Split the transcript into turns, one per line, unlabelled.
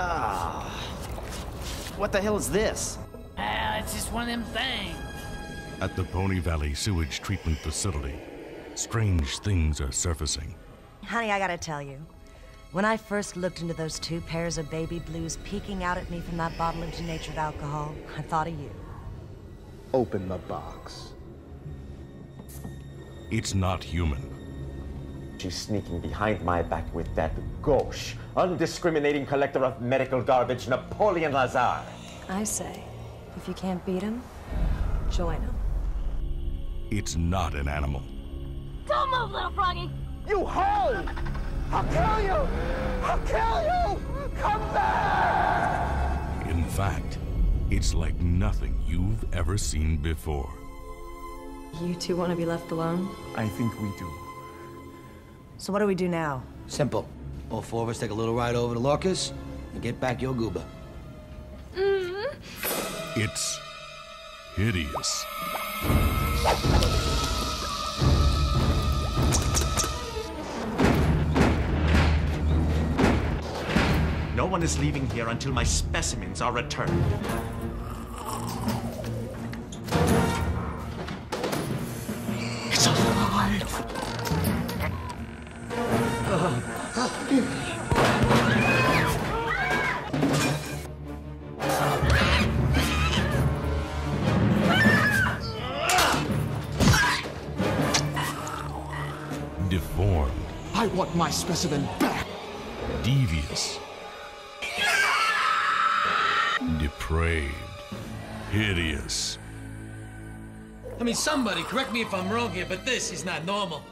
Ah. What the hell is this?
Ah, it's just one of them things.
At the Pony Valley Sewage Treatment Facility, strange things are surfacing.
Honey, I gotta tell you. When I first looked into those two pairs of baby blues peeking out at me from that bottle of denatured alcohol, I thought of you.
Open the box.
It's not human.
She's sneaking behind my back with that gauche, undiscriminating collector of medical garbage, Napoleon Lazar.
I say, if you can't beat him, join him.
It's not an animal.
Don't move, little froggy!
You hold! I'll kill you! I'll kill you! Come back!
In fact, it's like nothing you've ever seen before.
You two want to be left alone?
I think we do.
So what do we do now?
Simple. All four of us take a little ride over to Lorca's and get back your goober.
Mm-hmm.
It's hideous.
No one is leaving here until my specimens are returned.
Deformed.
I want my specimen back!
Devious. Depraved. Hideous.
I mean, somebody, correct me if I'm wrong here, but this is not normal.